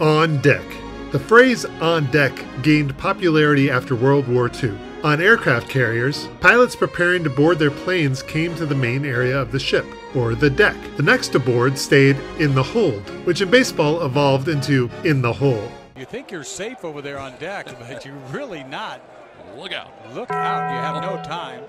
On deck. The phrase on deck gained popularity after World War II. On aircraft carriers, pilots preparing to board their planes came to the main area of the ship, or the deck. The next aboard stayed in the hold, which in baseball evolved into in the hole. You think you're safe over there on deck, but you're really not. Look out. Look out, you have no time.